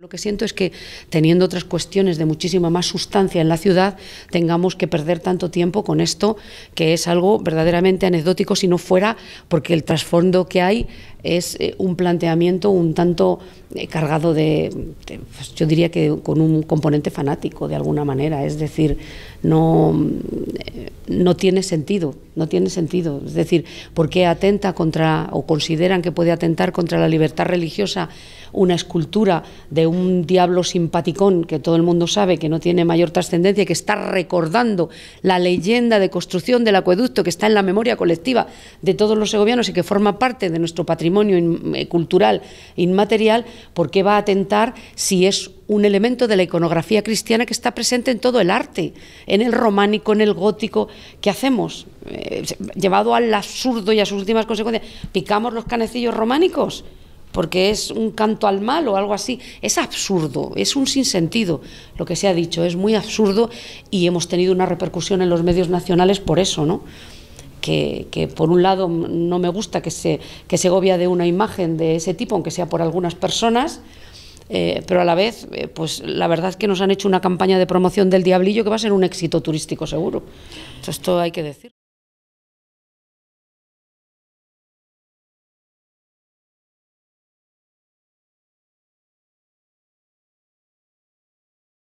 Lo que siento es que, teniendo otras cuestiones de muchísima más sustancia en la ciudad, tengamos que perder tanto tiempo con esto, que es algo verdaderamente anecdótico si no fuera porque el trasfondo que hay es eh, un planteamiento un tanto eh, cargado de, pues yo diría que con un componente fanático de alguna manera, es decir, no, eh, no tiene sentido, no tiene sentido, es decir, porque atenta contra o consideran que puede atentar contra la libertad religiosa una escultura de un diablo simpaticón que todo el mundo sabe que no tiene mayor trascendencia que está recordando la leyenda de construcción del acueducto que está en la memoria colectiva de todos los segovianos y que forma parte de nuestro patrimonio eh, cultural inmaterial, ¿por qué va a atentar si es un elemento de la iconografía cristiana que está presente en todo el arte, en el románico, en el gótico. ¿Qué hacemos? Eh, llevado al absurdo y a sus últimas consecuencias, ¿picamos los canecillos románicos? Porque es un canto al mal o algo así. Es absurdo, es un sinsentido lo que se ha dicho, es muy absurdo y hemos tenido una repercusión en los medios nacionales por eso, ¿no? Que, por un lado no me gusta que se, que Segovia dé una imagen de ese tipo, aunque sea por algunas personas, eh, pero a la vez, eh, pues la verdad es que nos han hecho una campaña de promoción del Diablillo que va a ser un éxito turístico seguro. Esto hay que decir.